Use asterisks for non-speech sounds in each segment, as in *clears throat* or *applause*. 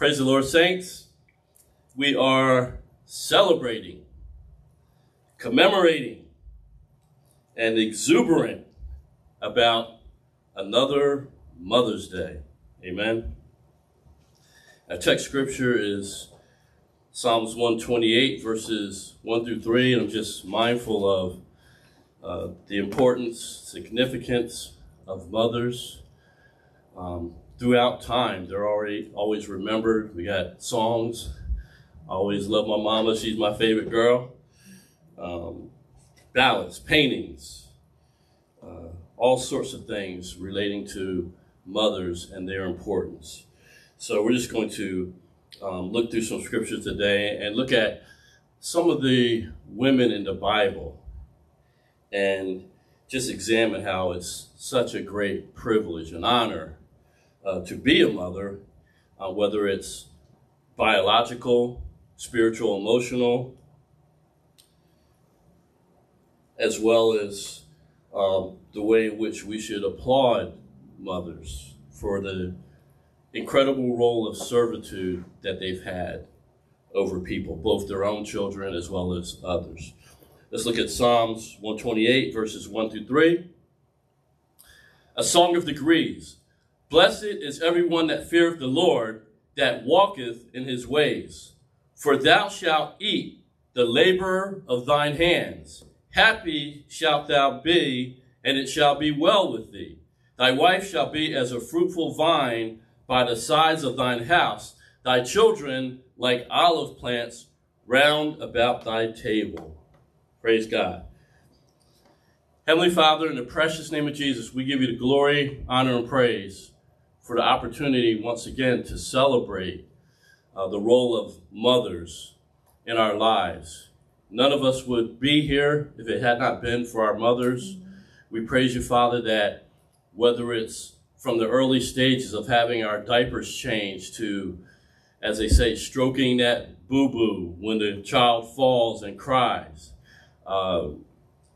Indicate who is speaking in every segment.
Speaker 1: Praise the Lord, saints. We are celebrating, commemorating, and exuberant about another Mother's Day. Amen. Our text scripture is Psalms 128, verses 1 through 3. And I'm just mindful of uh, the importance, significance of mothers. Um, throughout time, they're already always remembered. We got songs. I always love my mama. She's my favorite girl. Um, ballads, paintings, uh, all sorts of things relating to mothers and their importance. So we're just going to um, look through some scriptures today and look at some of the women in the Bible and just examine how it's such a great privilege and honor uh, to be a mother, uh, whether it's biological, spiritual, emotional, as well as um, the way in which we should applaud mothers for the incredible role of servitude that they've had over people, both their own children as well as others. Let's look at Psalms 128, verses 1 through 3. A song of degrees. Blessed is everyone that feareth the Lord, that walketh in his ways. For thou shalt eat the labor of thine hands. Happy shalt thou be, and it shall be well with thee. Thy wife shall be as a fruitful vine by the sides of thine house, thy children like olive plants round about thy table. Praise God. Heavenly Father, in the precious name of Jesus, we give you the glory, honor, and praise for the opportunity once again to celebrate uh, the role of mothers in our lives. None of us would be here if it had not been for our mothers. We praise you, Father, that whether it's from the early stages of having our diapers changed to, as they say, stroking that boo-boo when the child falls and cries, uh,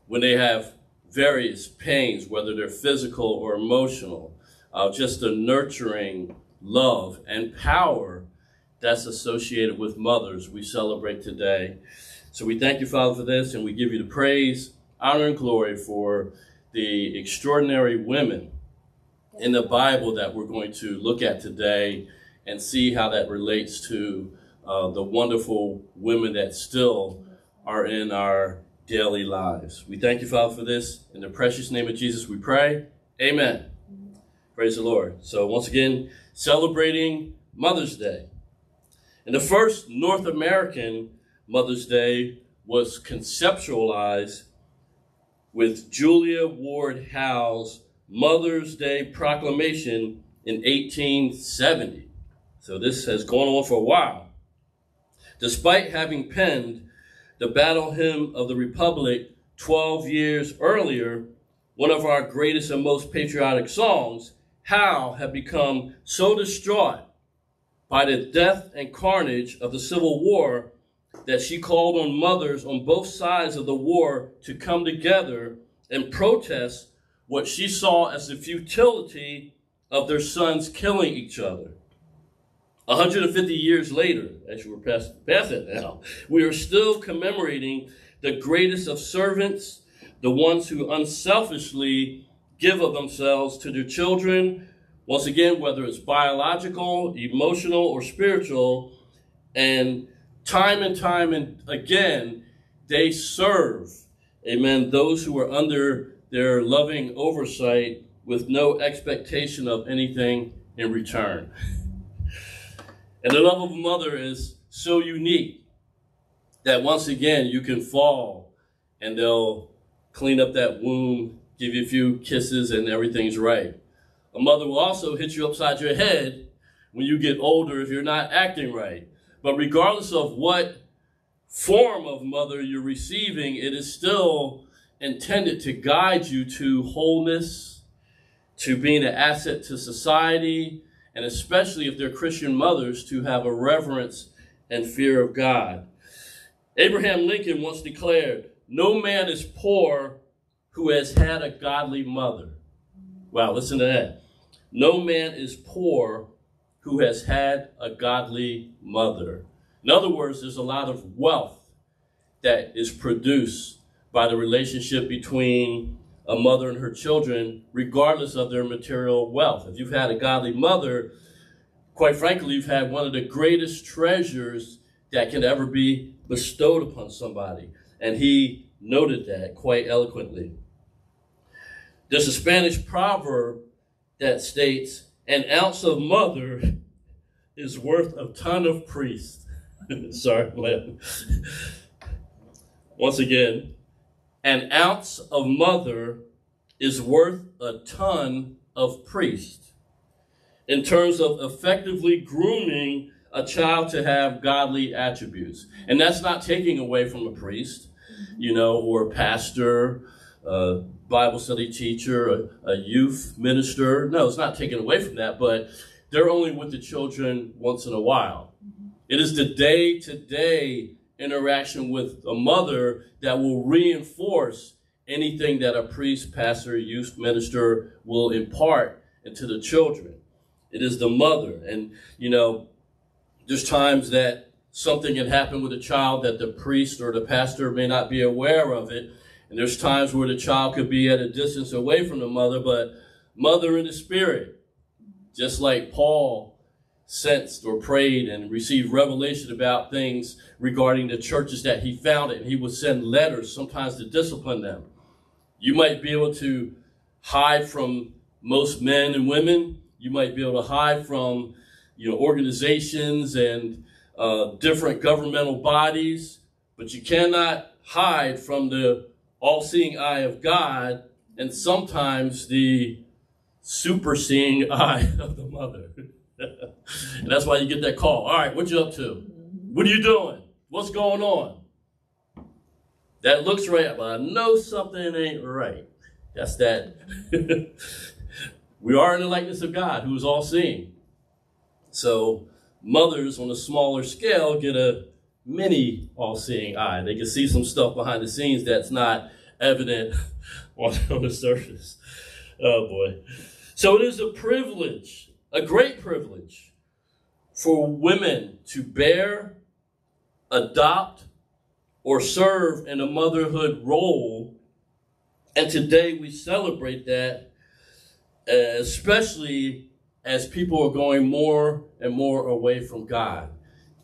Speaker 1: when they have various pains, whether they're physical or emotional, uh, just the nurturing love and power that's associated with mothers we celebrate today. So we thank you, Father, for this, and we give you the praise, honor, and glory for the extraordinary women in the Bible that we're going to look at today and see how that relates to uh, the wonderful women that still are in our daily lives. We thank you, Father, for this. In the precious name of Jesus, we pray. Amen. Praise the Lord. So, once again, celebrating Mother's Day. And the first North American Mother's Day was conceptualized with Julia Ward Howe's Mother's Day Proclamation in 1870. So this has gone on for a while. Despite having penned the battle hymn of the Republic 12 years earlier, one of our greatest and most patriotic songs, Howe had become so distraught by the death and carnage of the Civil War that she called on mothers on both sides of the war to come together and protest what she saw as the futility of their sons killing each other. 150 years later, as we're past, past now, we are still commemorating the greatest of servants, the ones who unselfishly give of themselves to their children, once again, whether it's biological, emotional, or spiritual, and time and time and again, they serve, amen, those who are under their loving oversight with no expectation of anything in return. And the love of a mother is so unique that once again you can fall and they'll clean up that wound, give you a few kisses, and everything's right. A mother will also hit you upside your head when you get older if you're not acting right. But regardless of what form of mother you're receiving, it is still intended to guide you to wholeness, to being an asset to society, and especially if they're Christian mothers, to have a reverence and fear of God. Abraham Lincoln once declared, No man is poor who has had a godly mother. Wow, listen to that. No man is poor who has had a godly mother. In other words, there's a lot of wealth that is produced by the relationship between a mother and her children, regardless of their material wealth. If you've had a godly mother, quite frankly, you've had one of the greatest treasures that can ever be bestowed upon somebody. And he noted that quite eloquently. There's a Spanish proverb that states, an ounce of mother is worth a ton of priest. *laughs* Sorry, Once again, an ounce of mother is worth a ton of priest. In terms of effectively grooming a child to have godly attributes. And that's not taking away from a priest, you know, or a pastor, a Bible study teacher, a, a youth minister. No, it's not taken away from that, but they're only with the children once in a while. Mm-hmm. It is the day to day interaction with a mother that will reinforce anything that a priest, pastor, youth minister will impart into the children. It is the mother. And, you know, there's times that something can happen with a child that the priest or the pastor may not be aware of it. And there's times where the child could be at a distance away from the mother, but mother in the spirit, just like Paul sensed or prayed and received revelation about things regarding the churches that he founded. And he would send letters sometimes to discipline them. You might be able to hide from most men and women. You might be able to hide from you know, organizations and uh, different governmental bodies, but you cannot hide from the all-seeing eye of God and sometimes the super-seeing *laughs* eye of the mother. *laughs* and that's why you get that call. All right, what you up to? Mm-hmm. What are you doing? What's going on? That looks right, but I know something ain't right. That's that. *laughs* we are in the likeness of God, who is all seeing. So mothers on a smaller scale get a mini all-seeing eye. They can see some stuff behind the scenes that's not evident on, *laughs* on the *laughs* surface. Oh boy. So it is a privilege, a great privilege for women to bear, adopt, or serve in a motherhood role. And today we celebrate that, uh, especially as people are going more and more away from God.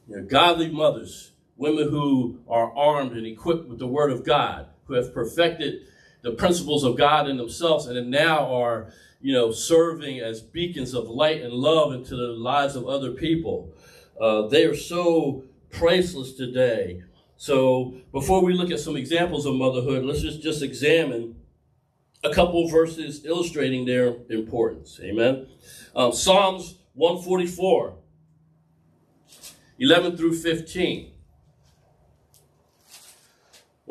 Speaker 1: You know, godly mothers, women who are armed and equipped with the word of God, who have perfected the principles of God in themselves and now are, you know, serving as beacons of light and love into the lives of other people. Uh, they are so priceless today. So before we look at some examples of motherhood, let's just, just examine a couple verses illustrating their importance. Amen. Um, Psalms 144, 11 through 15.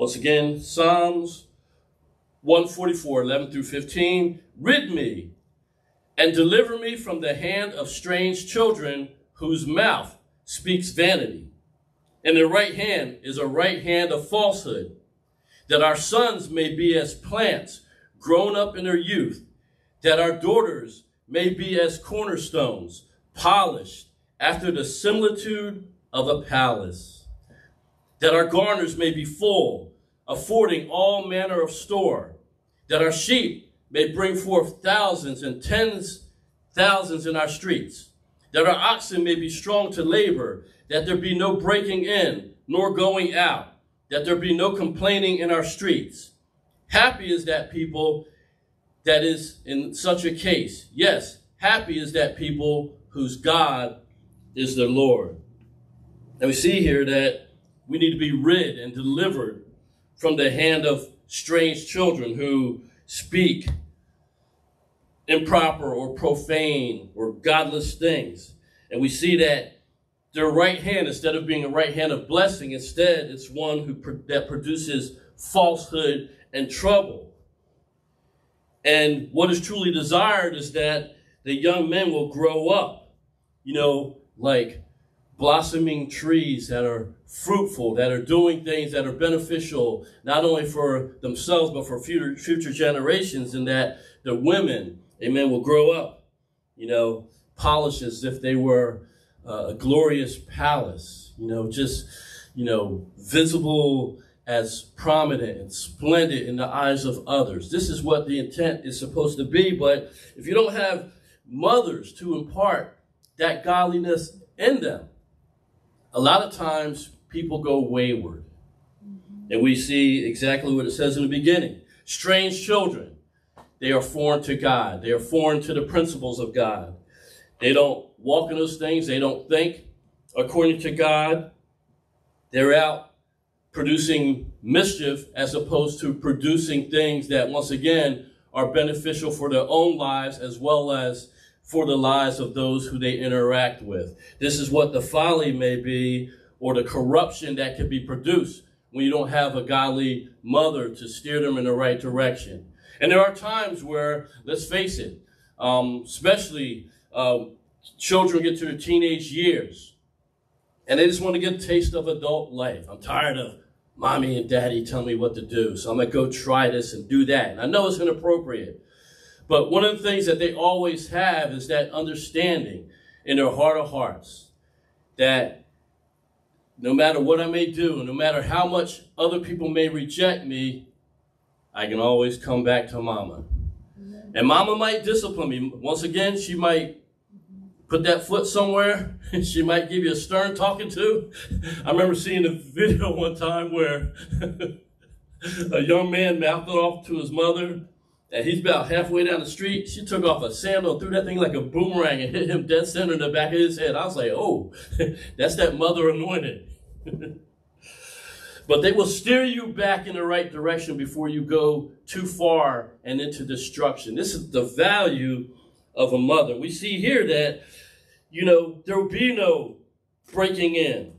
Speaker 1: Once again, Psalms 144, 11 through 15. Rid me and deliver me from the hand of strange children whose mouth speaks vanity. And their right hand is a right hand of falsehood, that our sons may be as plants grown up in their youth, that our daughters may be as cornerstones, polished after the similitude of a palace, that our garners may be full, affording all manner of store, that our sheep may bring forth thousands and tens thousands in our streets, that our oxen may be strong to labor, that there be no breaking in nor going out, that there be no complaining in our streets Happy is that people that is in such a case. Yes, happy is that people whose God is their Lord. And we see here that we need to be rid and delivered from the hand of strange children who speak improper or profane or godless things. And we see that their right hand, instead of being a right hand of blessing, instead it's one who that produces falsehood and trouble. And what is truly desired is that the young men will grow up, you know, like blossoming trees that are fruitful, that are doing things that are beneficial, not only for themselves, but for future, future generations, and that the women, amen, will grow up, you know, polished as if they were uh, a glorious palace, you know, just, you know, visible as prominent and splendid in the eyes of others. This is what the intent is supposed to be. But if you don't have mothers to impart that godliness in them, a lot of times people go wayward. And we see exactly what it says in the beginning. Strange children, they are foreign to God. They are foreign to the principles of God. They don't walk in those things. They don't think according to God. They're out producing mischief as opposed to producing things that, once again, are beneficial for their own lives as well as for the lives of those who they interact with. This is what the folly may be or the corruption that could be produced when you don't have a godly mother to steer them in the right direction. And there are times where, let's face it, um, especially uh, children get to their teenage years and they just want to get a taste of adult life. I'm tired of mommy and daddy telling me what to do, so I'm going to go try this and do that. And I know it's inappropriate. But one of the things that they always have is that understanding in their heart of hearts that no matter what I may do, no matter how much other people may reject me, I can always come back to mama. And mama might discipline me. Once again, she might put that foot somewhere. *laughs* she might give you a stern talking to. I remember seeing a video *laughs* one time where *laughs* a young man mouthed off to his mother, and he's about halfway down the street. She took off a sandal, threw that thing like a boomerang, and hit him dead center in the back of his head. I was like, oh, *laughs* that's that mother anointed. *laughs* but they will steer you back in the right direction before you go too far and into destruction. This is the value of a mother. We see here that, you know, there will be no breaking in,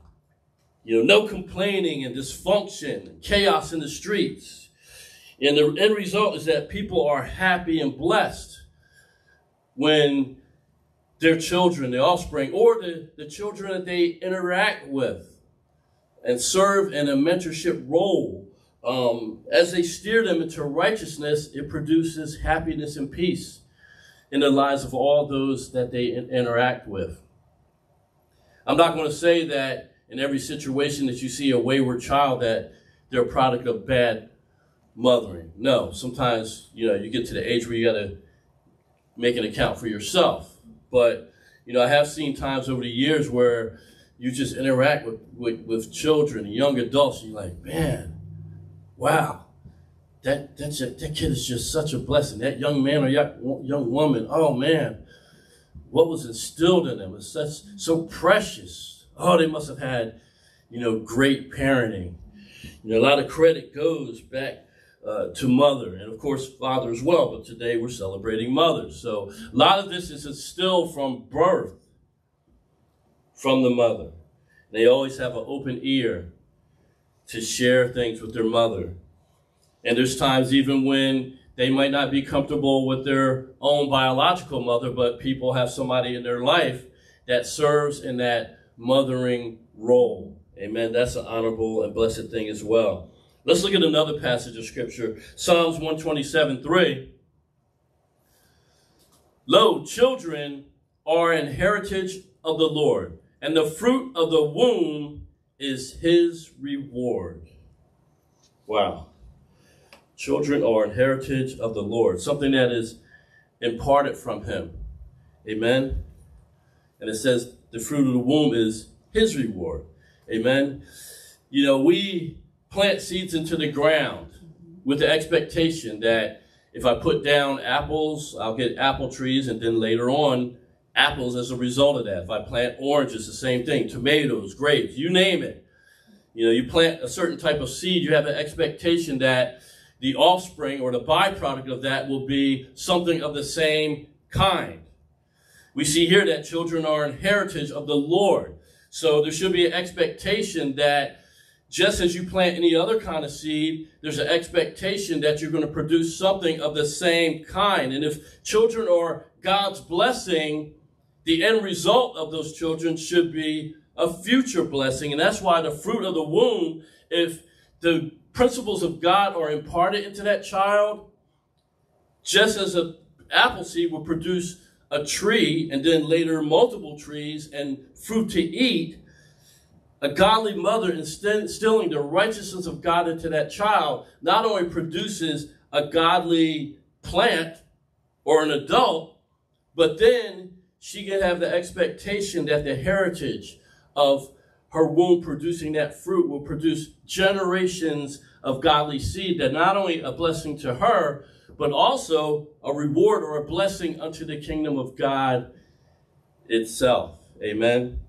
Speaker 1: you know, no complaining and dysfunction, and chaos in the streets. And the end result is that people are happy and blessed when their children, their offspring, or the, the children that they interact with and serve in a mentorship role. Um, as they steer them into righteousness, it produces happiness and peace in the lives of all those that they in- interact with. I'm not going to say that in every situation that you see a wayward child that they're a product of bad mothering. No, sometimes you know you get to the age where you got to make an account for yourself. But you know I have seen times over the years where you just interact with, with, with children young adults, and you're like, man, wow, that, that, that kid is just such a blessing. That young man or young, young woman, oh man, what was instilled in them was such so precious. Oh, they must have had, you know, great parenting. You know, a lot of credit goes back uh, to mother and of course father as well. But today we're celebrating mothers, so a lot of this is still from birth from the mother. They always have an open ear to share things with their mother. And there's times even when they might not be comfortable with their own biological mother, but people have somebody in their life that serves in that mothering role. Amen. That's an honorable and blessed thing as well. Let's look at another passage of scripture Psalms 127 3. Lo, children are an heritage of the Lord and the fruit of the womb is his reward. Wow. Children are an heritage of the Lord, something that is imparted from him. Amen. And it says the fruit of the womb is his reward. Amen. You know, we plant seeds into the ground with the expectation that if I put down apples, I'll get apple trees, and then later on, apples as a result of that. If I plant oranges, the same thing. Tomatoes, grapes, you name it. You know, you plant a certain type of seed, you have an expectation that the offspring or the byproduct of that will be something of the same kind. We see here that children are an heritage of the Lord. So there should be an expectation that just as you plant any other kind of seed, there's an expectation that you're going to produce something of the same kind. And if children are God's blessing, the end result of those children should be a future blessing. And that's why the fruit of the womb, if the principles of God are imparted into that child, just as an apple seed will produce a tree and then later multiple trees and fruit to eat, a godly mother instilling the righteousness of God into that child not only produces a godly plant or an adult, but then she can have the expectation that the heritage of her womb producing that fruit will produce generations of godly seed that not only a blessing to her, but also a reward or a blessing unto the kingdom of God itself. Amen.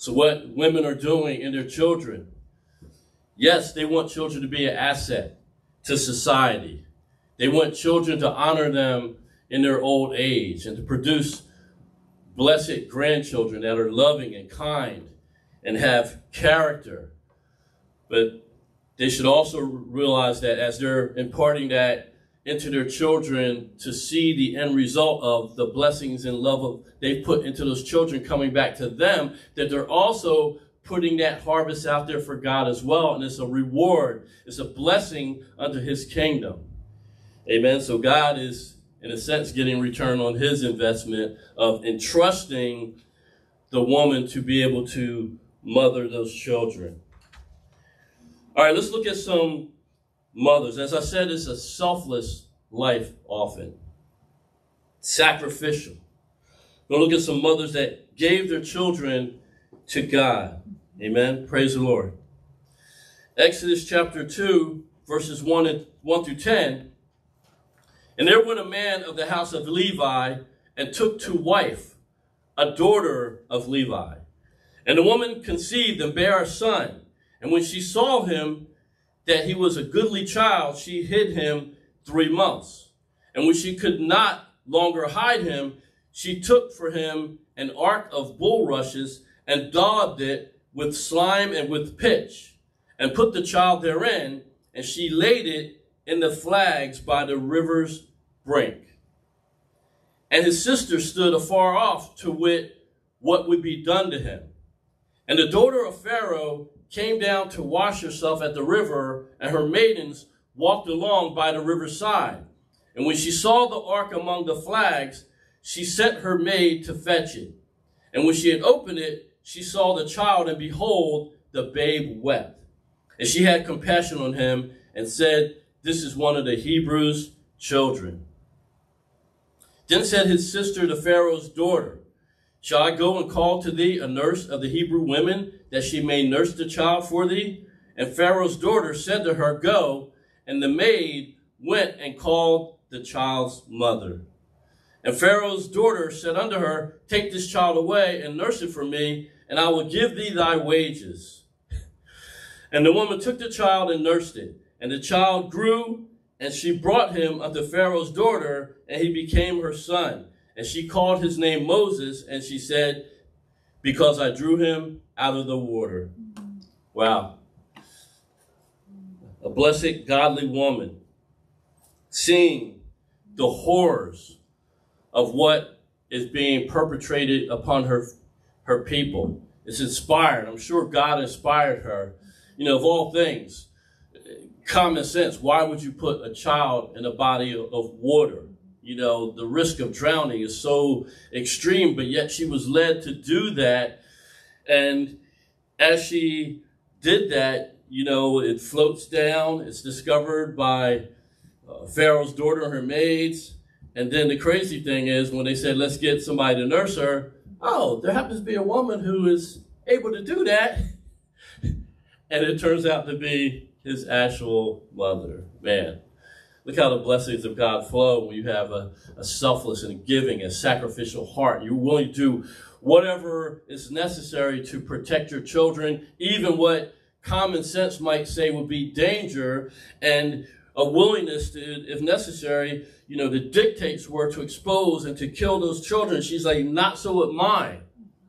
Speaker 1: So, what women are doing in their children, yes, they want children to be an asset to society. They want children to honor them in their old age and to produce blessed grandchildren that are loving and kind and have character. But they should also realize that as they're imparting that into their children to see the end result of the blessings and love of they've put into those children coming back to them, that they're also putting that harvest out there for God as well. And it's a reward, it's a blessing unto his kingdom. Amen. So God is, in a sense, getting return on his investment of entrusting the woman to be able to mother those children. All right, let's look at some mothers. As I said, it's a selfless life often, sacrificial. We're going to look at some mothers that gave their children to God. Amen. Praise the Lord. Exodus chapter 2, verses 1, and, 1 through 10. And there went a man of the house of Levi and took to wife a daughter of Levi. And the woman conceived and bare a son. And when she saw him, that he was a goodly child, she hid him three months. And when she could not longer hide him, she took for him an ark of bulrushes and daubed it with slime and with pitch, and put the child therein, and she laid it in the flags by the river's brink. And his sister stood afar off to wit what would be done to him. And the daughter of Pharaoh came down to wash herself at the river, and her maidens walked along by the river's side. And when she saw the ark among the flags, she sent her maid to fetch it. And when she had opened it, she saw the child, and behold, the babe wept. And she had compassion on him and said, This is one of the Hebrews' children. Then said his sister to Pharaoh's daughter, Shall I go and call to thee a nurse of the Hebrew women, that she may nurse the child for thee? And Pharaoh's daughter said to her, Go. And the maid went and called the child's mother. And Pharaoh's daughter said unto her, Take this child away and nurse it for me, and I will give thee thy wages. *laughs* And the woman took the child and nursed it. And the child grew, and she brought him unto Pharaoh's daughter, and he became her son. And she called his name Moses, and she said, Because I drew him out of the water. Wow. A blessed, godly woman seeing the horrors of what is being perpetrated upon her, her people. It's inspired. I'm sure God inspired her. You know, of all things, common sense, why would you put a child in a body of, of water? you know, the risk of drowning is so extreme, but yet she was led to do that. And as she did that, you know, it floats down, it's discovered by uh, Pharaoh's daughter and her maids. And then the crazy thing is when they said, let's get somebody to nurse her, oh, there happens to be a woman who is able to do that. *laughs* and it turns out to be his actual mother. Man. Look how the blessings of God flow when you have a, a selfless and giving and sacrificial heart. You're willing to do whatever is necessary to protect your children, even what common sense might say would be danger, and a willingness to, if necessary, you know, the dictates were to expose and to kill those children. She's like, not so with mine.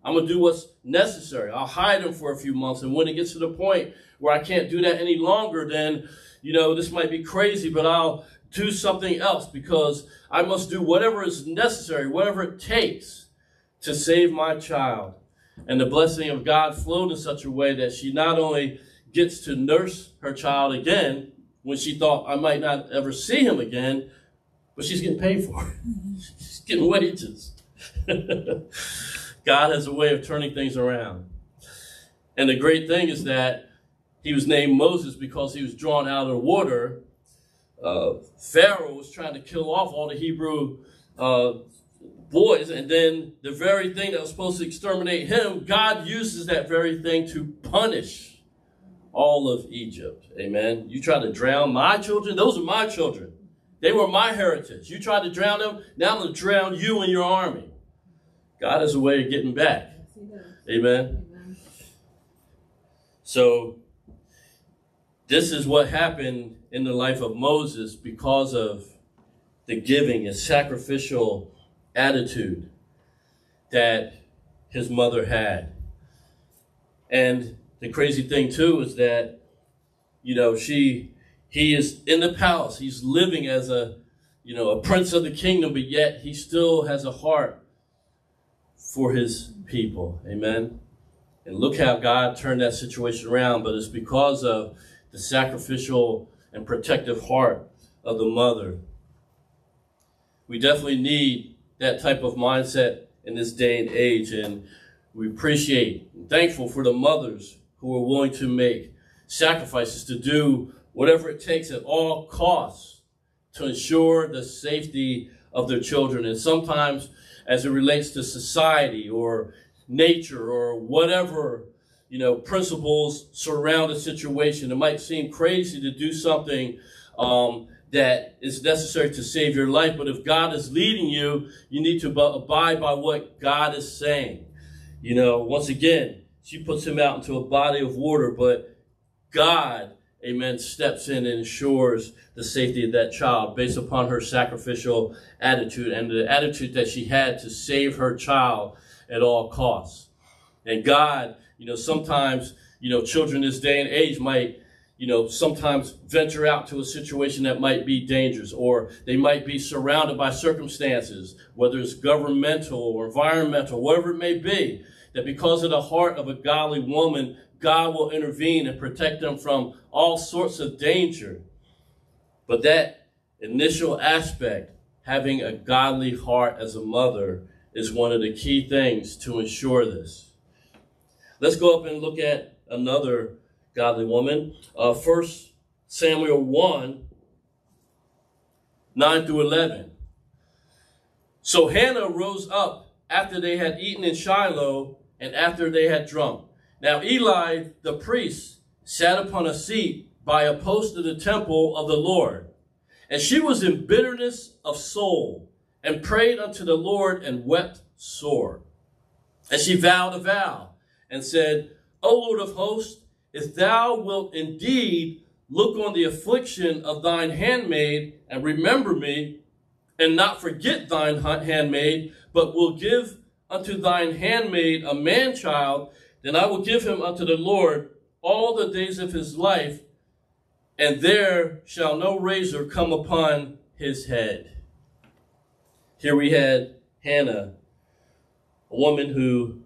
Speaker 1: I'm going to do what's necessary. I'll hide them for a few months. And when it gets to the point where I can't do that any longer, then you know, this might be crazy, but I'll do something else because I must do whatever is necessary, whatever it takes to save my child. And the blessing of God flowed in such a way that she not only gets to nurse her child again when she thought I might not ever see him again, but she's getting paid for it. *laughs* she's getting wages. *laughs* God has a way of turning things around. And the great thing is that he was named Moses because he was drawn out of the water. Uh, Pharaoh was trying to kill off all the Hebrew uh, boys, and then the very thing that was supposed to exterminate him, God uses that very thing to punish all of Egypt. Amen. You try to drown my children, those are my children. They were my heritage. You tried to drown them, now I'm going to drown you and your army. God has a way of getting back. Amen. So, this is what happened in the life of Moses because of the giving and sacrificial attitude that his mother had. And the crazy thing too is that, you know, she he is in the palace. He's living as a, you know, a prince of the kingdom, but yet he still has a heart for his people. Amen. And look how God turned that situation around, but it's because of the sacrificial and protective heart of the mother. We definitely need that type of mindset in this day and age, and we appreciate and thankful for the mothers who are willing to make sacrifices to do whatever it takes at all costs to ensure the safety of their children. And sometimes, as it relates to society or nature or whatever you know principles surround a situation. It might seem crazy to do something um, that is necessary to save your life, but if God is leading you, you need to abide by what God is saying. You know, once again, she puts him out into a body of water, but God, amen, steps in and ensures the safety of that child based upon her sacrificial attitude and the attitude that she had to save her child at all costs. And God, you know, sometimes, you know, children this day and age might, you know, sometimes venture out to a situation that might be dangerous, or they might be surrounded by circumstances, whether it's governmental or environmental, whatever it may be, that because of the heart of a godly woman, God will intervene and protect them from all sorts of danger. But that initial aspect, having a godly heart as a mother, is one of the key things to ensure this. Let's go up and look at another godly woman. Uh, 1 Samuel 1 9 through 11. So Hannah rose up after they had eaten in Shiloh and after they had drunk. Now Eli the priest sat upon a seat by a post of the temple of the Lord. And she was in bitterness of soul and prayed unto the Lord and wept sore. And she vowed a vow and said, O Lord of hosts, if thou wilt indeed look on the affliction of thine handmaid and remember me, and not forget thine handmaid, but will give unto thine handmaid a man child, then I will give him unto the Lord all the days of his life, and there shall no razor come upon his head. Here we had Hannah, a woman who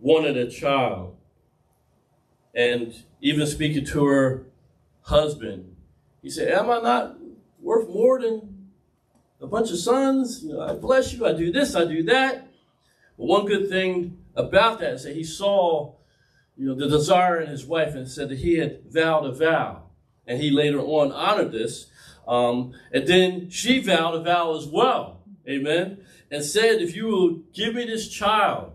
Speaker 1: wanted a child. And even speaking to her husband, he said, Am I not worth more than a bunch of sons? You know, I bless you, I do this, I do that. But one good thing about that is that he saw, you know, the desire in his wife and said that he had vowed a vow. And he later on honored this. Um, and then she vowed a vow as well. Amen. And said, if you will give me this child,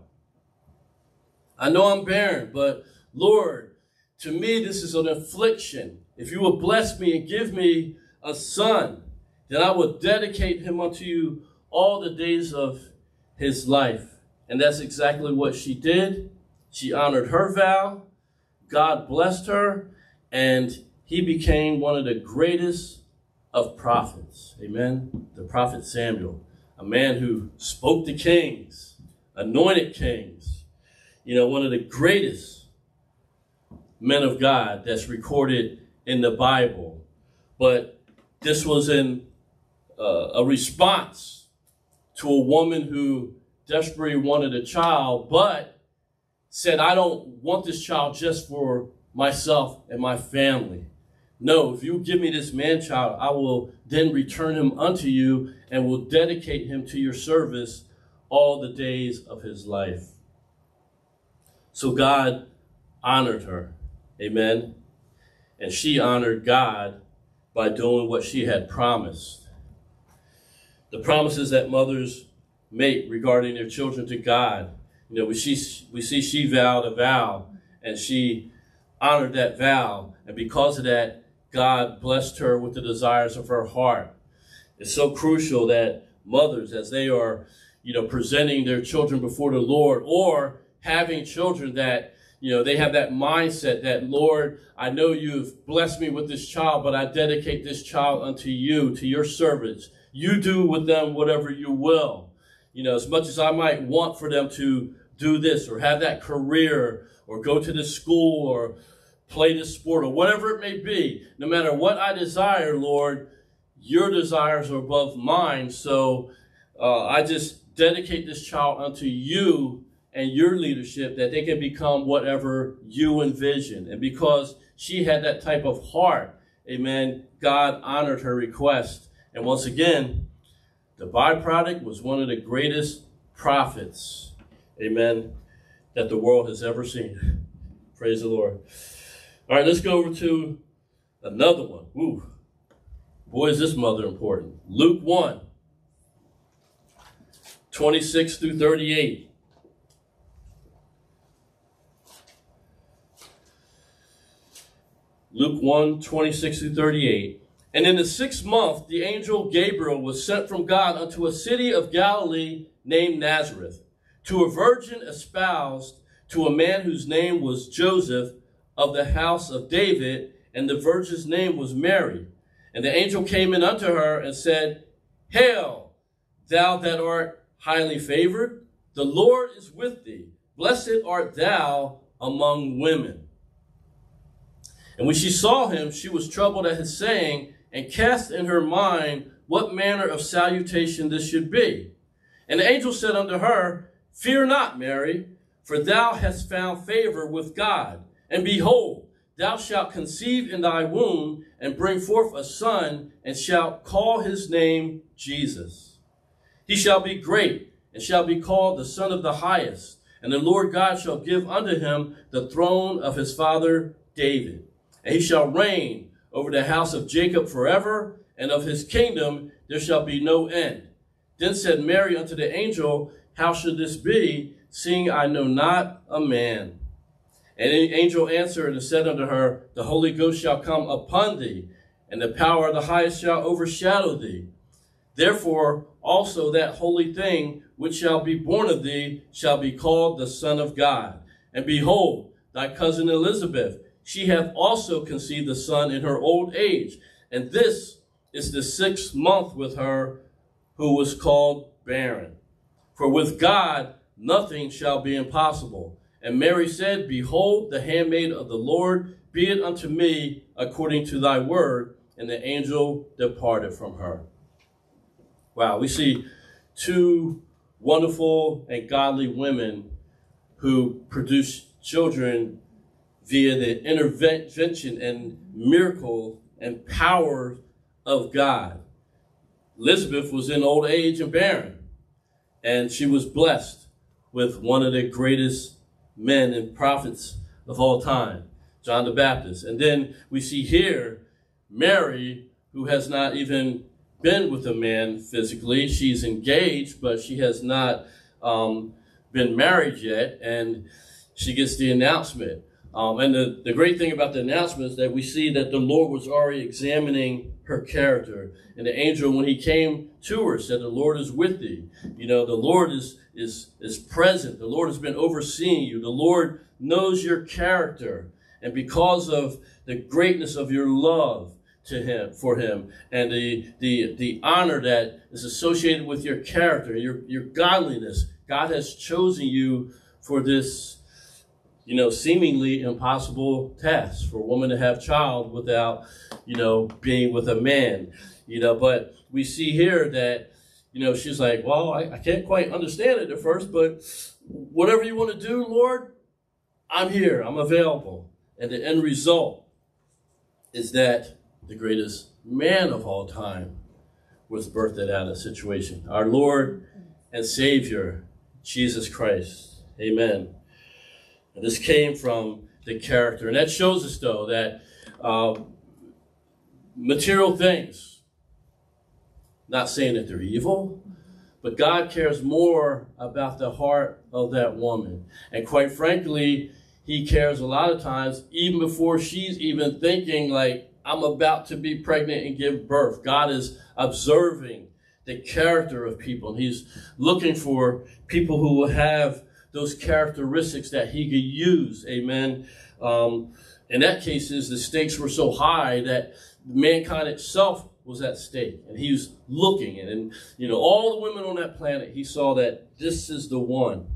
Speaker 1: I know I'm barren, but Lord, to me this is an affliction. If you will bless me and give me a son, then I will dedicate him unto you all the days of his life. And that's exactly what she did. She honored her vow. God blessed her, and he became one of the greatest of prophets. Amen. The prophet Samuel a man who spoke to kings, anointed kings, you know, one of the greatest men of God that's recorded in the Bible. But this was in uh, a response to a woman who desperately wanted a child, but said, I don't want this child just for myself and my family. No, if you give me this man child, I will then return him unto you and will dedicate him to your service all the days of his life. So God honored her. Amen. And she honored God by doing what she had promised. The promises that mothers make regarding their children to God. You know, we see, we see she vowed a vow and she honored that vow. And because of that, God blessed her with the desires of her heart. It's so crucial that mothers, as they are, you know, presenting their children before the Lord or having children that, you know, they have that mindset that, Lord, I know you've blessed me with this child, but I dedicate this child unto you, to your servants. You do with them whatever you will. You know, as much as I might want for them to do this or have that career or go to this school or play this sport or whatever it may be, no matter what I desire, Lord, your desires are above mine. So uh, I just dedicate this child unto you and your leadership that they can become whatever you envision. And because she had that type of heart, amen, God honored her request. And once again, the byproduct was one of the greatest prophets, amen, that the world has ever seen. *laughs* Praise the Lord. All right, let's go over to another one. Ooh, boy, is this mother important. Luke 1, 26 through 38. Luke 1, 26 through 38. And in the sixth month, the angel Gabriel was sent from God unto a city of Galilee named Nazareth, to a virgin espoused to a man whose name was Joseph of the house of David, and the virgin's name was Mary. And the angel came in unto her and said, Hail, thou that art highly favored, the Lord is with thee. Blessed art thou among women. And when she saw him, she was troubled at his saying, and cast in her mind what manner of salutation this should be. And the angel said unto her, Fear not, Mary, for thou hast found favor with God. And behold, thou shalt conceive in thy womb and bring forth a son, and shalt call his name Jesus. He shall be great, and shall be called the Son of the Highest. And the Lord God shall give unto him the throne of his father David. And he shall reign over the house of Jacob forever, and of his kingdom there shall be no end. Then said Mary unto the angel, How should this be, seeing I know not a man? And the angel answered and said unto her, The Holy Ghost shall come upon thee, and the power of the highest shall overshadow thee. Therefore also that holy thing which shall be born of thee shall be called the Son of God. And behold, thy cousin Elizabeth, she hath also conceived a son in her old age. And this is the sixth month with her who was called barren. For with God nothing shall be impossible. And Mary said, Behold, the handmaid of the Lord, be it unto me according to thy word. And the angel departed from her. Wow, we see two wonderful and godly women who produce children via the intervention and miracle and power of God. Elizabeth was in old age and barren, and she was blessed with one of the greatest men and prophets of all time, John the Baptist. And then we see here Mary, who has not even been with a man physically. She's engaged, but she has not um, been married yet. And she gets the announcement um, and the, the great thing about the announcement is that we see that the Lord was already examining her character. And the angel, when he came to her, said, The Lord is with thee. You know, the Lord is, is, is present. The Lord has been overseeing you. The Lord knows your character. And because of the greatness of your love to him, for him, and the, the, the honor that is associated with your character, your, your godliness, God has chosen you for this you know, seemingly impossible task for a woman to have child without, you know, being with a man, you know, but we see here that, you know, she's like, well, I, I can't quite understand it at first, but whatever you want to do, Lord, I'm here, I'm available. And the end result is that the greatest man of all time was birthed out of situation. Our Lord and Savior, Jesus Christ. Amen. And this came from the character. And that shows us, though, that uh, material things, not saying that they're evil, but God cares more about the heart of that woman. And quite frankly, He cares a lot of times, even before she's even thinking, like, I'm about to be pregnant and give birth. God is observing the character of people. And he's looking for people who will have those characteristics that he could use. Amen. Um, in that case, is the stakes were so high that mankind itself was at stake. And he was looking. And, and, you know, all the women on that planet, he saw that this is the one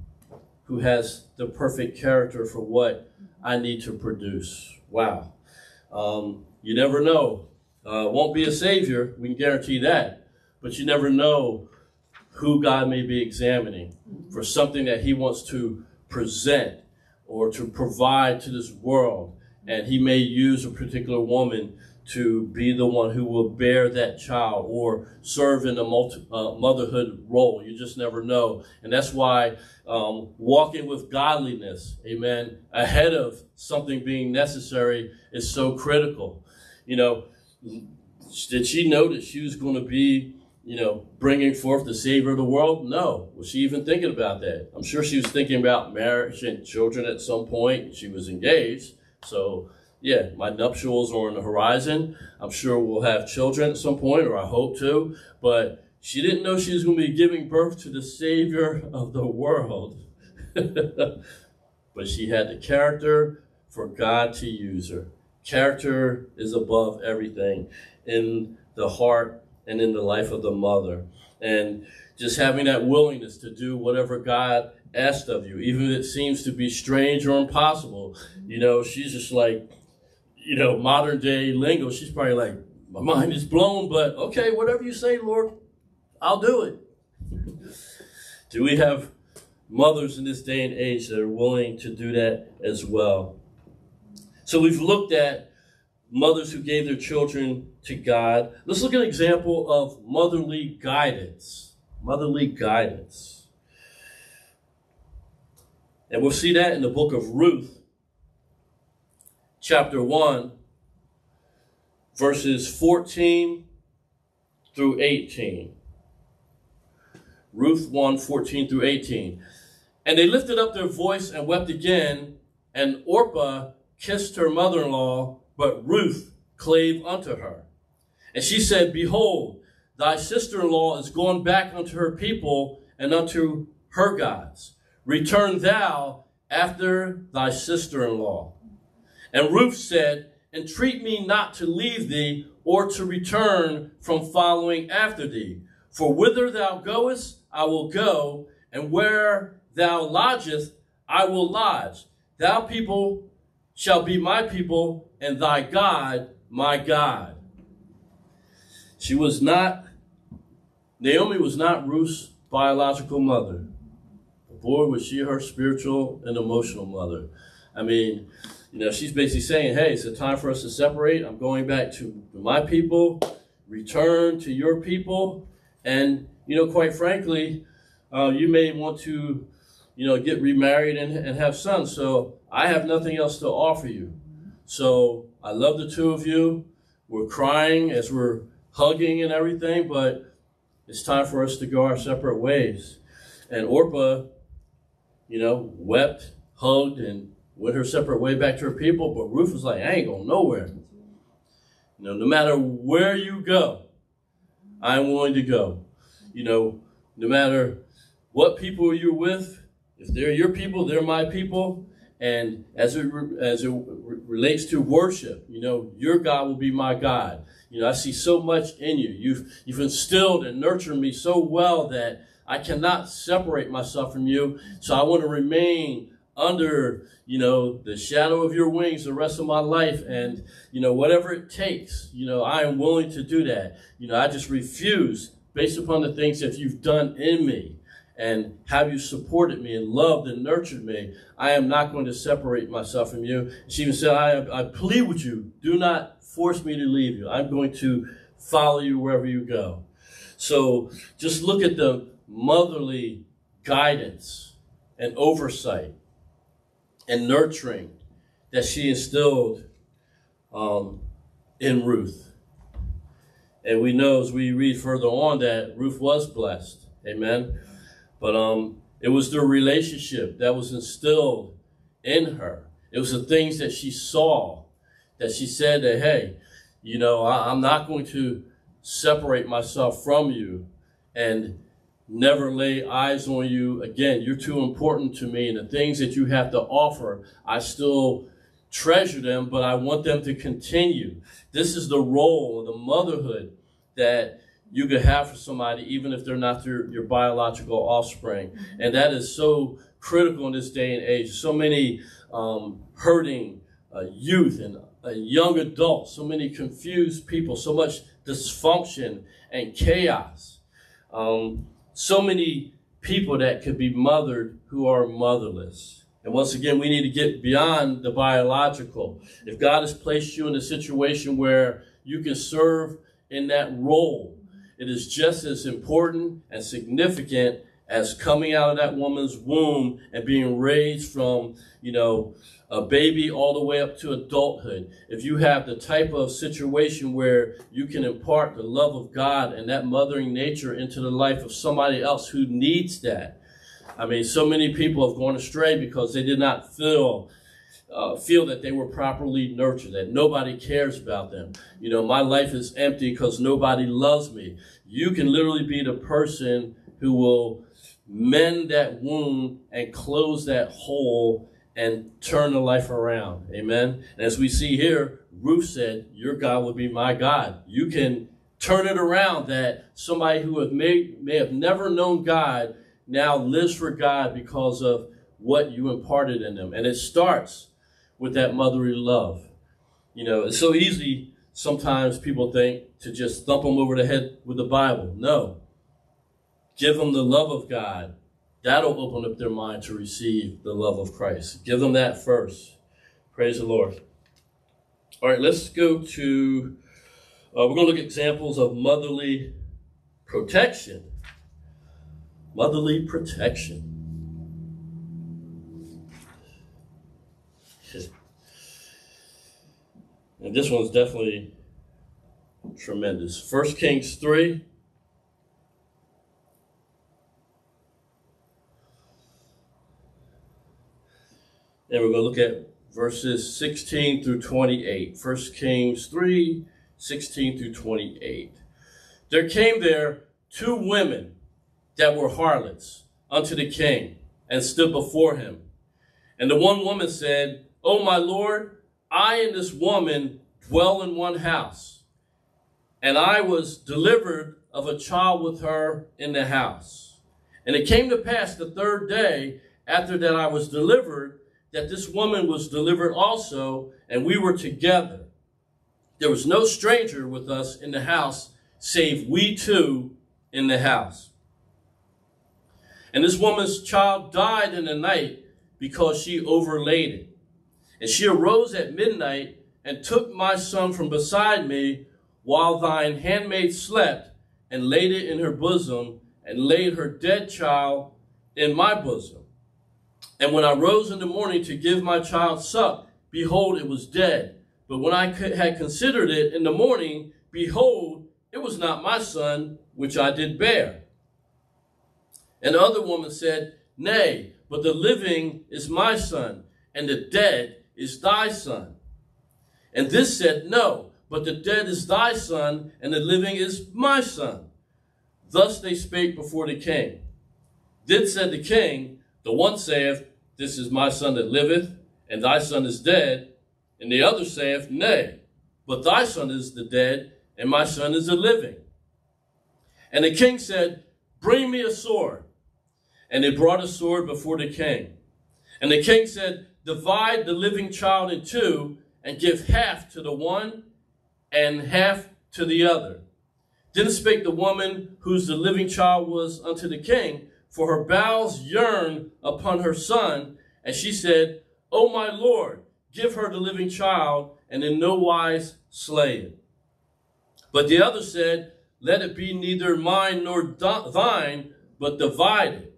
Speaker 1: who has the perfect character for what I need to produce. Wow. Um, you never know. Uh, won't be a savior, we can guarantee that. But you never know who God may be examining for something that he wants to present or to provide to this world. And he may use a particular woman to be the one who will bear that child or serve in a multi, uh, motherhood role. You just never know. And that's why um, walking with godliness, amen, ahead of something being necessary is so critical. You know, did she know that she was going to be, you know, bringing forth the Savior of the world? No. Was she even thinking about that? I'm sure she was thinking about marriage and children at some point. She was engaged. So, yeah, my nuptials are on the horizon. I'm sure we'll have children at some point, or I hope to. But she didn't know she was going to be giving birth to the Savior of the world. *laughs* but she had the character for God to use her. Character is above everything in the heart and in the life of the mother. And just having that willingness to do whatever God asked of you, even if it seems to be strange or impossible. You know, she's just like, you know, modern day lingo. She's probably like, my mind is blown, but okay, whatever you say, Lord, I'll do it. *laughs* do we have mothers in this day and age that are willing to do that as well? So we've looked at mothers who gave their children to God. Let's look at an example of motherly guidance. Motherly guidance. And we'll see that in the book of Ruth, chapter 1, verses 14 through 18. Ruth 1 14 through 18. And they lifted up their voice and wept again, and Orpah kissed her mother in law, but Ruth clave unto her. And she said, Behold, thy sister in law is gone back unto her people and unto her gods. Return thou after thy sister in law. And Ruth said, Entreat me not to leave thee or to return from following after thee. For whither thou goest, I will go, and where thou lodgest, I will lodge. Thou people shall be my people, and thy God my God. She was not, Naomi was not Ruth's biological mother. Boy, was she her spiritual and emotional mother. I mean, you know, she's basically saying, hey, it's a time for us to separate. I'm going back to my people, return to your people. And, you know, quite frankly, uh, you may want to, you know, get remarried and, and have sons. So I have nothing else to offer you. So I love the two of you. We're crying as we're hugging and everything, but it's time for us to go our separate ways. And Orpah, you know, wept, hugged, and went her separate way back to her people. But Ruth was like, I ain't going nowhere. You know, no matter where you go, I'm willing to go. You know, no matter what people you're with, if they're your people, they're my people. And as it, as it relates to worship, you know, your God will be my God. You know, I see so much in you. You've, you've instilled and nurtured me so well that I cannot separate myself from you. So I want to remain under, you know, the shadow of your wings the rest of my life. And, you know, whatever it takes, you know, I am willing to do that. You know, I just refuse based upon the things that you've done in me and how you supported me and loved and nurtured me. I am not going to separate myself from you. She even said, I, I plead with you, do not force me to leave you. I'm going to follow you wherever you go. So just look at the motherly guidance and oversight and nurturing that she instilled um, in Ruth. And we know as we read further on that Ruth was blessed. Amen. But um, it was the relationship that was instilled in her. It was the things that she saw that she said that, hey, you know, I, I'm not going to separate myself from you and never lay eyes on you again. You're too important to me. And the things that you have to offer, I still treasure them, but I want them to continue. This is the role, of the motherhood that you could have for somebody, even if they're not your, your biological offspring. Mm-hmm. And that is so critical in this day and age. So many um, hurting uh, youth and young adults, so many confused people, so much dysfunction and chaos. Um, so many people that could be mothered who are motherless. And once again, we need to get beyond the biological. If God has placed you in a situation where you can serve in that role, it is just as important and significant as coming out of that woman's womb and being raised from, you know, a baby all the way up to adulthood. If you have the type of situation where you can impart the love of God and that mothering nature into the life of somebody else who needs that. I mean, so many people have gone astray because they did not feel uh, feel that they were properly nurtured, that nobody cares about them. You know, my life is empty because nobody loves me. You can literally be the person who will mend that wound and close that hole and turn the life around. Amen. And as we see here, Ruth said, Your God will be my God. You can turn it around that somebody who have may, may have never known God now lives for God because of what you imparted in them. And it starts with that motherly love. You know, it's so easy sometimes people think to just thump them over the head with the Bible. No. Give them the love of God. That'll open up their mind to receive the love of Christ. Give them that first. Praise the Lord. All right, let's go to, uh, we're going to look at examples of motherly protection. Motherly protection. *laughs* And this one's definitely tremendous. First Kings 3. And we're going to look at verses 16 through 28. 1 Kings 3, 16 through 28. There came there two women that were harlots unto the king and stood before him. And the one woman said, O my Lord, I and this woman dwell in one house, and I was delivered of a child with her in the house. And it came to pass the third day after that I was delivered, that this woman was delivered also, and we were together. There was no stranger with us in the house, save we two in the house. And this woman's child died in the night because she overlaid it. And she arose at midnight and took my son from beside me while thine handmaid slept and laid it in her bosom and laid her dead child in my bosom. And when I rose in the morning to give my child suck, behold, it was dead. But when I had considered it in the morning, behold, it was not my son which I did bear. And the other woman said, Nay, but the living is my son, and the dead is thy son. And this said, No, but the dead is thy son, and the living is my son. Thus they spake before the king. Then said the king, The one saith, This is my son that liveth, and thy son is dead. And the other saith, Nay, but thy son is the dead, and my son is the living. And the king said, Bring me a sword. And they brought a sword before the king. And the king said, divide the living child in two and give half to the one and half to the other. Then spake the woman whose the living child was unto the king, for her bowels yearned upon her son. And she said, O my Lord, give her the living child, and in no wise slay it. But the other said, Let it be neither mine nor thine, but divided.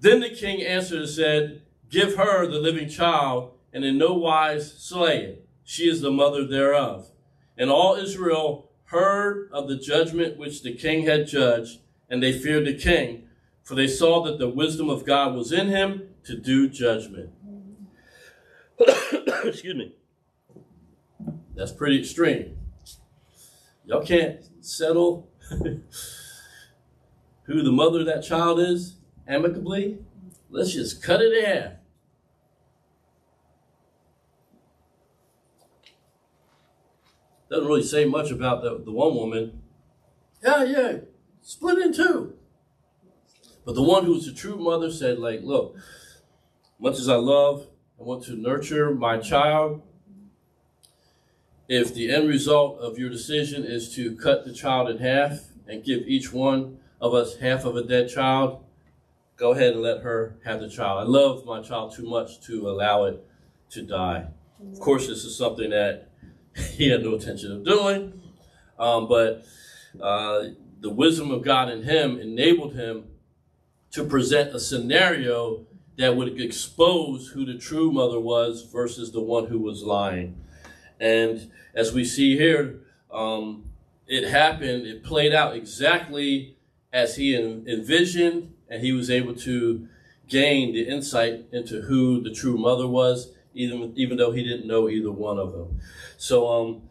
Speaker 1: Then the king answered and said, Give her the living child, and in no wise slay it. She is the mother thereof. And all Israel heard of the judgment which the king had judged, and they feared the king, for they saw that the wisdom of God was in him to do judgment. *coughs* Excuse me. That's pretty extreme. Y'all can't settle *laughs* who the mother of that child is amicably. Let's just cut it in half. Doesn't really say much about the, the one woman. Yeah, yeah, split in two. But the one who's the true mother said, like, look, much as I love, I want to nurture my child. If the end result of your decision is to cut the child in half and give each one of us half of a dead child, go ahead and let her have the child. I love my child too much to allow it to die. Of course, this is something that *laughs* he had no intention of doing. Um, but uh, the wisdom of God in him enabled him to present a scenario that would expose who the true mother was versus the one who was lying. And as we see here, um, it happened, it played out exactly as he envisioned, and he was able to gain the insight into who the true mother was even even though he didn't know either one of them. So um,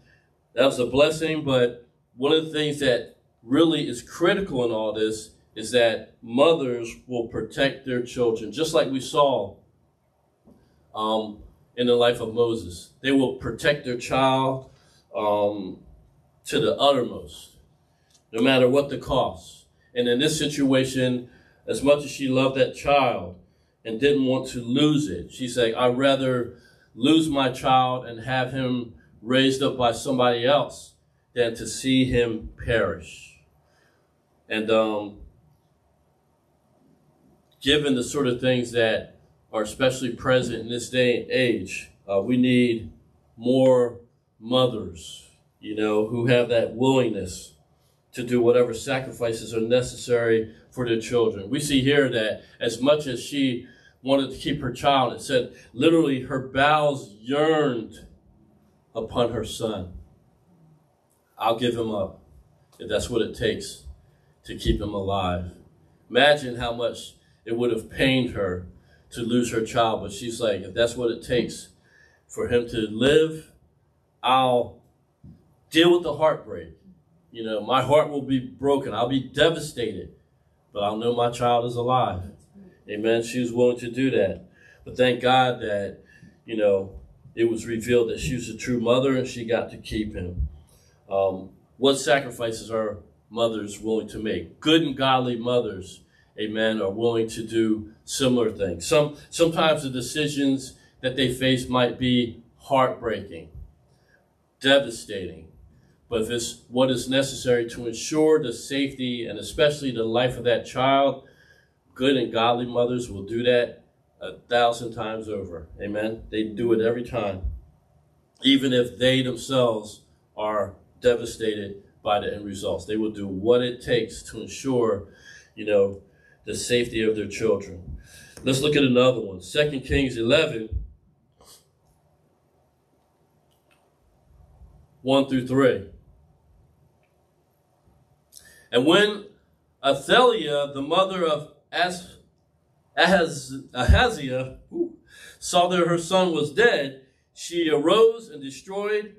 Speaker 1: that was a blessing. But one of the things that really is critical in all this is that mothers will protect their children, just like we saw um, in the life of Moses. They will protect their child um, to the uttermost, no matter what the cost. And in this situation, as much as she loved that child, and didn't want to lose it. She's like, I'd rather lose my child and have him raised up by somebody else than to see him perish. And um, given the sort of things that are especially present in this day and age, uh, we need more mothers, you know, who have that willingness to do whatever sacrifices are necessary for their children. We see here that as much as she wanted to keep her child. It said literally her bowels yearned upon her son. I'll give him up if that's what it takes to keep him alive. Imagine how much it would have pained her to lose her child, but she's like, if that's what it takes for him to live, I'll deal with the heartbreak. You know, my heart will be broken. I'll be devastated, but I'll know my child is alive. Amen. She was willing to do that. But thank God that, you know, it was revealed that she was a true mother and she got to keep him. Um, what sacrifices are mothers willing to make? Good and godly mothers, amen, are willing to do similar things. Some sometimes the decisions that they face might be heartbreaking, devastating. But if it's what is necessary to ensure the safety and especially the life of that child, good and godly mothers will do that a thousand times over. Amen. They do it every time. Even if they themselves are devastated by the end results. They will do what it takes to ensure, you know, the safety of their children. Let's look at another one. Second Kings 11, 1 through 3. And when Athaliah, the mother of as, as Ahaziah saw that her son was dead, she arose and destroyed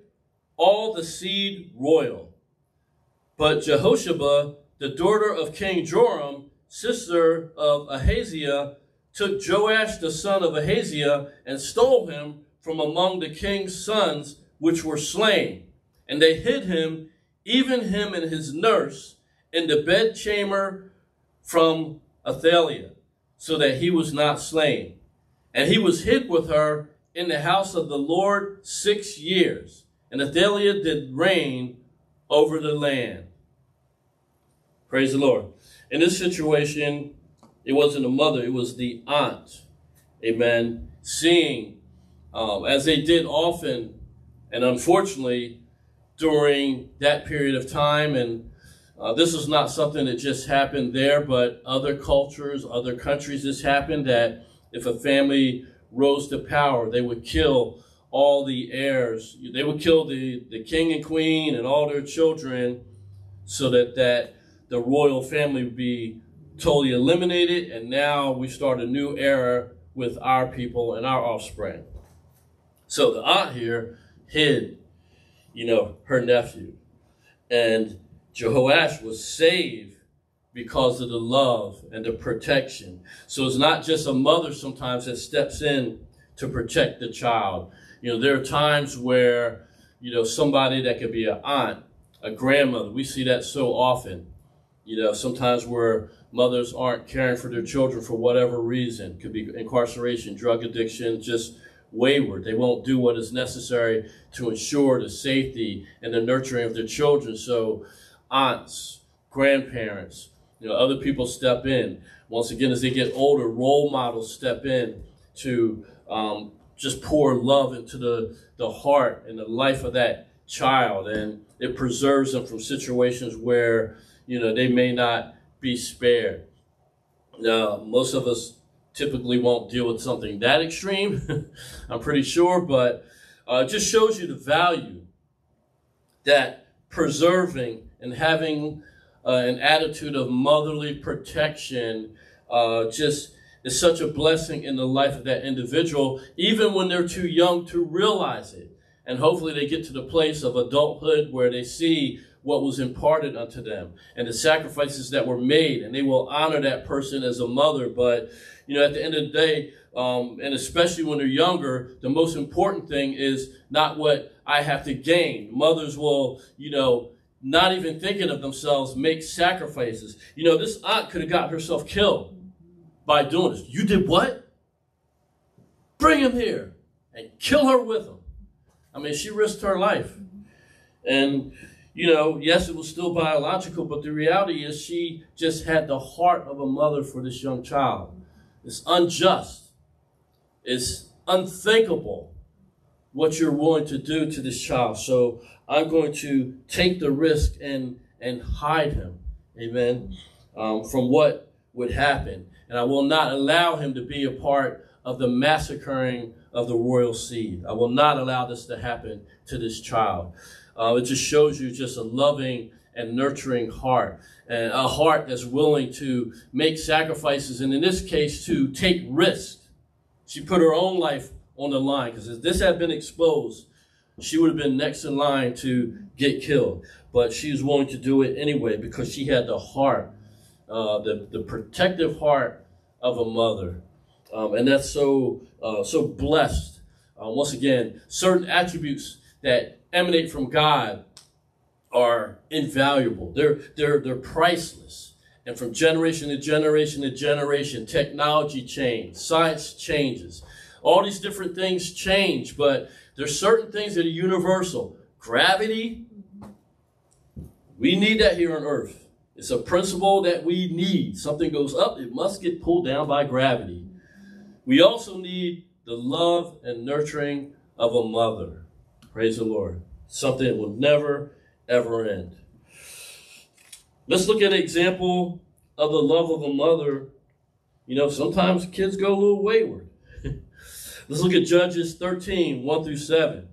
Speaker 1: all the seed royal. But Jehosheba, the daughter of King Joram, sister of Ahaziah, took Joash the son of Ahaziah and stole him from among the king's sons which were slain. And they hid him, even him and his nurse, in the bedchamber from Athaliah, so that he was not slain. And he was hid with her in the house of the Lord six years. And Athaliah did reign over the land. Praise the Lord. In this situation, it wasn't a mother, it was the aunt. Amen. Seeing, um, as they did often, and unfortunately, during that period of time, and uh, this is not something that just happened there, but other cultures, other countries, this happened that if a family rose to power, they would kill all the heirs. They would kill the, the king and queen and all their children so that, that the royal family would be totally eliminated. And now we start a new era with our people and our offspring. So the aunt here hid, you know, her nephew. And Jehoash was saved because of the love and the protection. So it's not just a mother sometimes that steps in to protect the child. You know, there are times where, you know, somebody that could be an aunt, a grandmother, we see that so often. You know, sometimes where mothers aren't caring for their children for whatever reason, could be incarceration, drug addiction, just wayward. They won't do what is necessary to ensure the safety and the nurturing of their children. So aunts, grandparents, you know, other people step in. Once again, as they get older, role models step in to um, just pour love into the, the heart and the life of that child. And it preserves them from situations where, you know, they may not be spared. Now, most of us typically won't deal with something that extreme, *laughs* I'm pretty sure, but uh, it just shows you the value that preserving and having uh, an attitude of motherly protection uh, just is such a blessing in the life of that individual, even when they're too young to realize it. And hopefully they get to the place of adulthood where they see what was imparted unto them and the sacrifices that were made, and they will honor that person as a mother. But, you know, at the end of the day, um, and especially when they're younger, the most important thing is not what I have to gain. Mothers will, you know, not even thinking of themselves, make sacrifices. You know, this aunt could have got herself killed by doing this. You did what? Bring him here and kill her with him. I mean, she risked her life. And, you know, yes, it was still biological, but the reality is she just had the heart of a mother for this young child. It's unjust. It's unthinkable what you're willing to do to this child. So I'm going to take the risk and, and hide him, amen, um, from what would happen. And I will not allow him to be a part of the massacring of the royal seed. I will not allow this to happen to this child. Uh, it just shows you just a loving and nurturing heart, and a heart that's willing to make sacrifices, and in this case, to take risks. She put her own life on the line because if this had been exposed, she would have been next in line to get killed. But she was willing to do it anyway because she had the heart, uh, the, the protective heart of a mother. Um, and that's so, uh, so blessed. Uh, once again, certain attributes that emanate from God are invaluable. They're, they're, they're priceless. And from generation to generation to generation, technology changes, science changes. All these different things change, but there's certain things that are universal. Gravity, we need that here on earth. It's a principle that we need. Something goes up, it must get pulled down by gravity. We also need the love and nurturing of a mother. Praise the Lord. Something that will never, ever end. Let's look at an example of the love of a mother. You know, sometimes kids go a little wayward. Let's look at Judges 13, 1 through 7.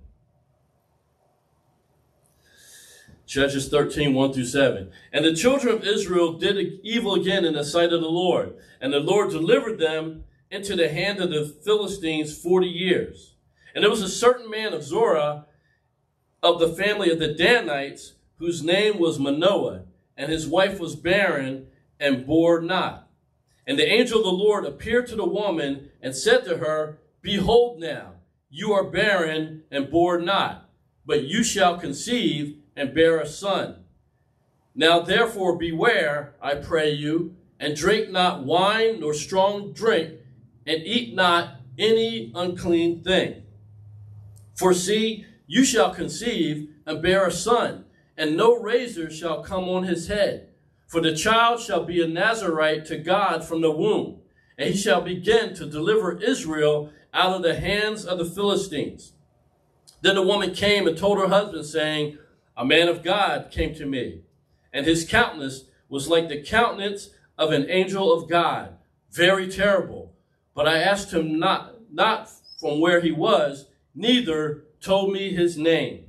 Speaker 1: Judges 13, 1 through 7. And the children of Israel did evil again in the sight of the Lord. And the Lord delivered them into the hand of the Philistines 40 years. And there was a certain man of Zorah of the family of the Danites whose name was Manoah. And his wife was barren and bore not. And the angel of the Lord appeared to the woman and said to her, Behold now, you are barren and bore not, but you shall conceive and bear a son. Now therefore beware, I pray you, and drink not wine nor strong drink, and eat not any unclean thing. For see, you shall conceive and bear a son, and no razor shall come on his head. For the child shall be a Nazarite to God from the womb, and he shall begin to deliver Israel out of the hands of the Philistines. Then the woman came and told her husband, saying, A man of God came to me, and his countenance was like the countenance of an angel of God, very terrible. But I asked him not, not from where he was, neither told me his name.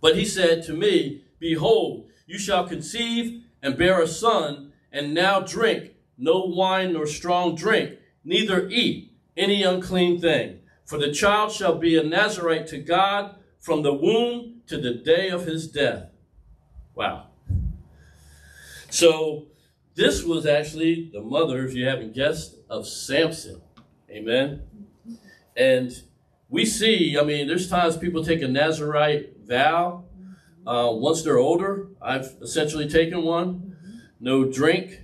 Speaker 1: But he said to me, Behold, you shall conceive and bear a son, and now drink no wine nor strong drink, neither eat any unclean thing. For the child shall be a Nazarite to God from the womb to the day of his death. Wow. So this was actually the mother, if you haven't guessed, of Samson. Amen. And we see, I mean, there's times people take a Nazarite vow uh, once they're older. I've essentially taken one. No drink.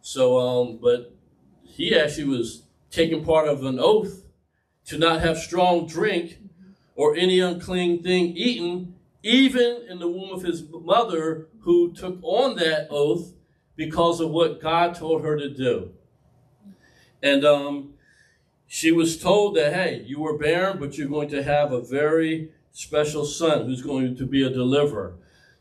Speaker 1: So, um, but he actually was taking part of an oath to not have strong drink or any unclean thing eaten, even in the womb of his mother, who took on that oath because of what God told her to do. And um, she was told that, hey, you were barren, but you're going to have a very special son who's going to be a deliverer.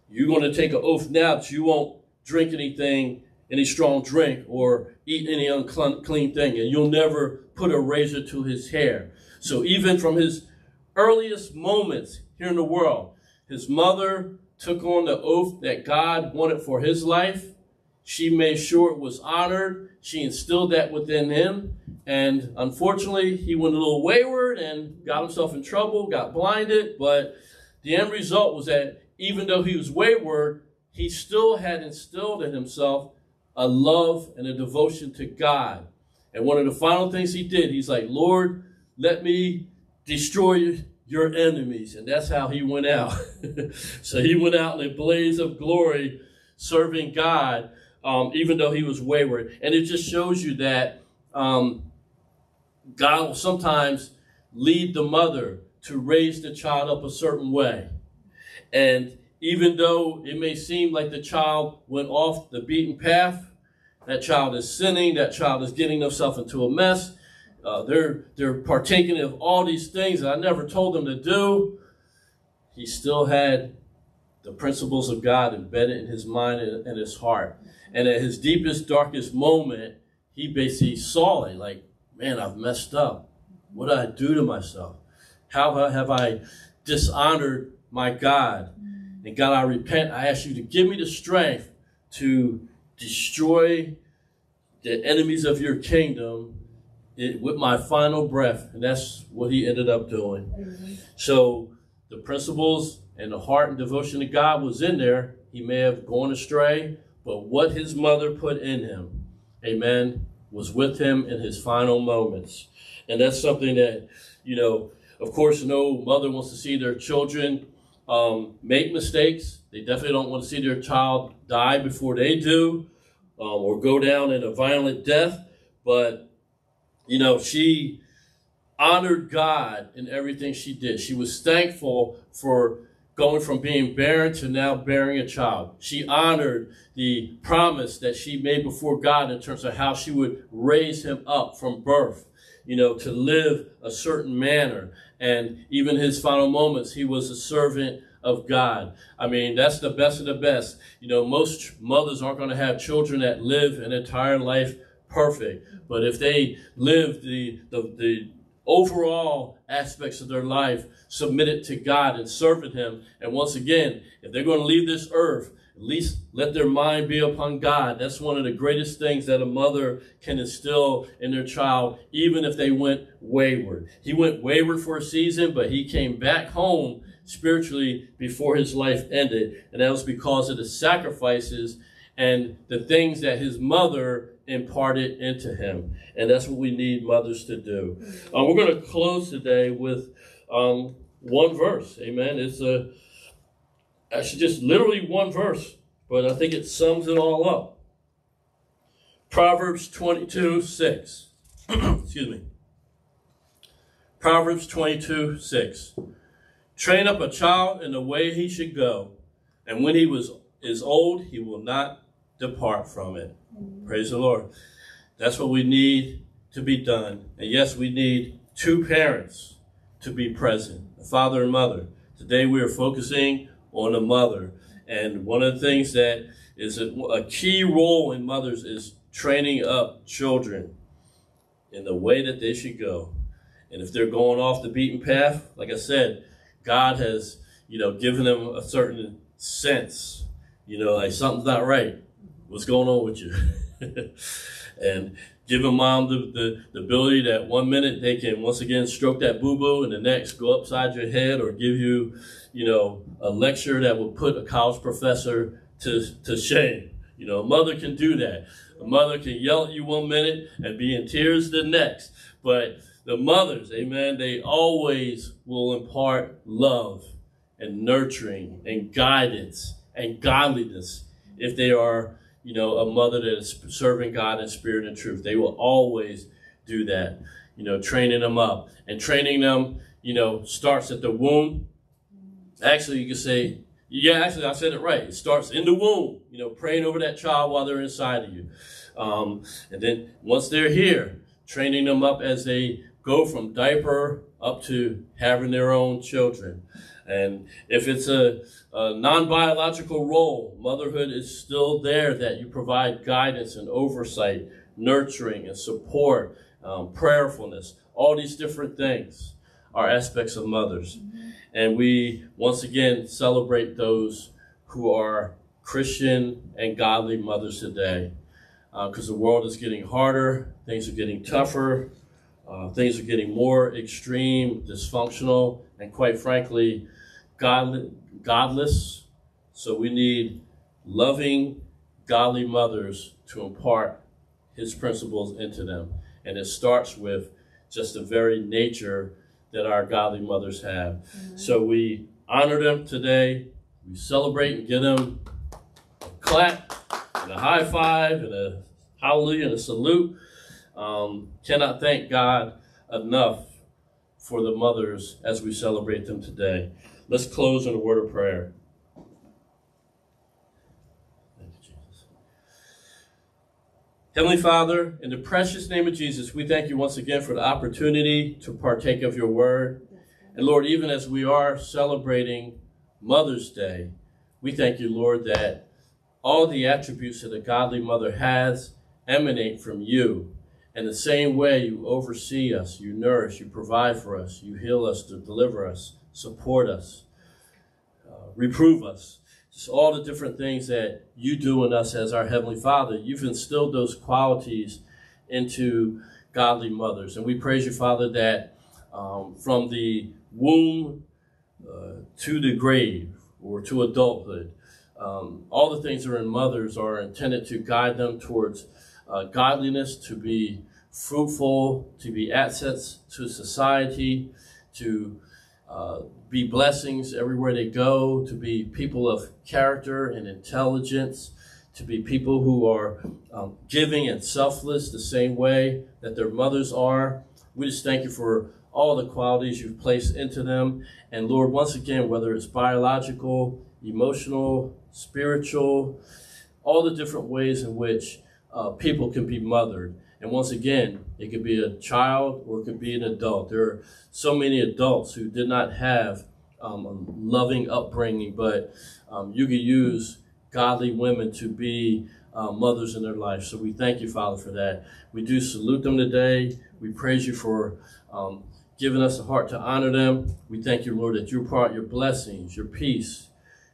Speaker 1: You're going to take an oath now that you won't drink anything, any strong drink, or eat any unclean thing, and you'll never put a razor to his hair. So even from his earliest moments here in the world, his mother took on the oath that God wanted for his life. She made sure it was honored. She instilled that within him. And unfortunately, he went a little wayward and got himself in trouble, got blinded. But the end result was that even though he was wayward, he still had instilled in himself a love and a devotion to God. And one of the final things he did, he's like, Lord, let me destroy your enemies. And that's how he went out. *laughs* so he went out in a blaze of glory serving God, um, even though he was wayward. And it just shows you that um, God will sometimes lead the mother to raise the child up a certain way. And even though it may seem like the child went off the beaten path, that child is sinning, that child is getting themselves into a mess, uh, they're, they're partaking of all these things that I never told them to do. He still had the principles of God embedded in his mind and, and his heart. And at his deepest, darkest moment, he basically saw it like, man, I've messed up. What did I do to myself? How have I dishonored my God? And God, I repent. I ask you to give me the strength to destroy the enemies of your kingdom with my final breath. And that's what he ended up doing. Mm-hmm. So the principles and the heart and devotion to God was in there. He may have gone astray, but what his mother put in him, amen, was with him in his final moments. And that's something that, you know, of course, no mother wants to see their children um, make mistakes. They definitely don't want to see their child die before they do um, or go down in a violent death. But, you know, she honored God in everything she did. She was thankful for going from being barren to now bearing a child. She honored the promise that she made before God in terms of how she would raise him up from birth, you know, to live a certain manner. And even his final moments, he was a servant of God. I mean, that's the best of the best. You know, most mothers aren't going to have children that live an entire life perfect. But if they live the, the, the overall aspects of their life submitted to God and serving Him. And once again, if they're going to leave this earth, at least let their mind be upon God. That's one of the greatest things that a mother can instill in their child, even if they went wayward. He went wayward for a season, but he came back home spiritually before his life ended. And that was because of the sacrifices and the things that his mother imparted into him. And that's what we need mothers to do. Um, we're going to close today with um, one verse. Amen. It's a, actually just literally one verse, but I think it sums it all up. Proverbs 22 6. *clears throat* Excuse me. Proverbs 22 6. Train up a child in the way he should go, and when he was is old, he will not depart from it. Mm-hmm. Praise the Lord. That's what we need to be done. And yes, we need two parents to be present, a father and mother. Today we are focusing on the mother. And one of the things that is a, a key role in mothers is training up children in the way that they should go. And if they're going off the beaten path, like I said, God has, you know, given them a certain sense, you know, like something's not right. What's going on with you? *laughs* and giving mom the, the, the, ability that one minute they can once again stroke that boo-boo and the next go upside your head or give you, you know, a lecture that will put a college professor to, to shame. You know, a mother can do that. A mother can yell at you one minute and be in tears the next. But the mothers, amen, they always will impart love and nurturing and guidance and godliness if they are you know, a mother that is serving God in spirit and truth. They will always do that, you know, training them up. And training them, you know, starts at the womb. Actually, you can say, yeah, actually, I said it right. It starts in the womb, you know, praying over that child while they're inside of you. Um, and then once they're here, training them up as they go from diaper up to having their own children. And if it's a, a non biological role, motherhood is still there that you provide guidance and oversight, nurturing and support, um, prayerfulness, all these different things are aspects of mothers. And we once again celebrate those who are Christian and godly mothers today. Because uh, the world is getting harder, things are getting tougher, uh, things are getting more extreme, dysfunctional, and quite frankly, God, godless. So we need loving, godly mothers to impart his principles into them. And it starts with just the very nature that our godly mothers have. Mm-hmm. So we honor them today. We celebrate and give them a clap and a high five and a hallelujah and a salute. Um, cannot thank God enough for the mothers as we celebrate them today. Let's close in a word of prayer. Thank you, Jesus. Heavenly Father, in the precious name of Jesus, we thank you once again for the opportunity to partake of your word. And Lord, even as we are celebrating Mother's Day, we thank you, Lord, that all the attributes that a godly mother has emanate from you. In the same way, you oversee us, you nourish, you provide for us, you heal us to deliver us, support us, uh, reprove us. Just all the different things that you do in us as our Heavenly Father. You've instilled those qualities into godly mothers. And we praise you, Father, that um, from the womb uh, to the grave or to adulthood, um, all the things that are in mothers are intended to guide them towards uh, godliness, to be fruitful, to be assets to society, to uh, be blessings everywhere they go, to be people of character and intelligence, to be people who are um, giving and selfless the same way that their mothers are. We just thank you for all the qualities you've placed into them. And Lord, once again, whether it's biological, emotional, spiritual, all the different ways in which uh, people can be mothered. And once again, it could be a child or it could be an adult. There are so many adults who did not have um, a loving upbringing, but um, you could use godly women to be uh, mothers in their life. So we thank you, Father, for that. We do salute them today. We praise you for um, giving us a heart to honor them. We thank you, Lord, that you part your blessings, your peace,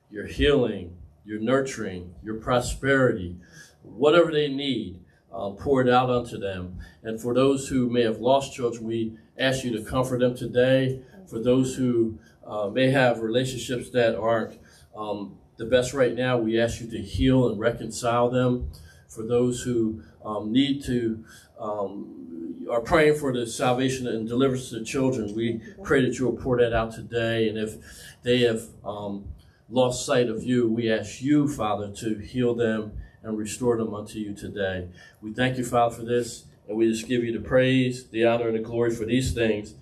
Speaker 1: your healing, your nurturing, your prosperity, whatever they need uh, poured out unto them. And for those who may have lost children, we ask you to comfort them today. For those who uh, may have relationships that aren't um, the best right now, we ask you to heal and reconcile them. For those who um, need to, um, are praying for the salvation and deliverance of the children, we pray that you will pour that out today. And if they have um, lost sight of you, we ask you, Father, to heal them and restore them unto you today. We thank you, Father, for this, and we just give you the praise, the honor, and the glory for these things.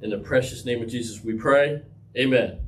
Speaker 1: In the precious name of Jesus, we pray. Amen.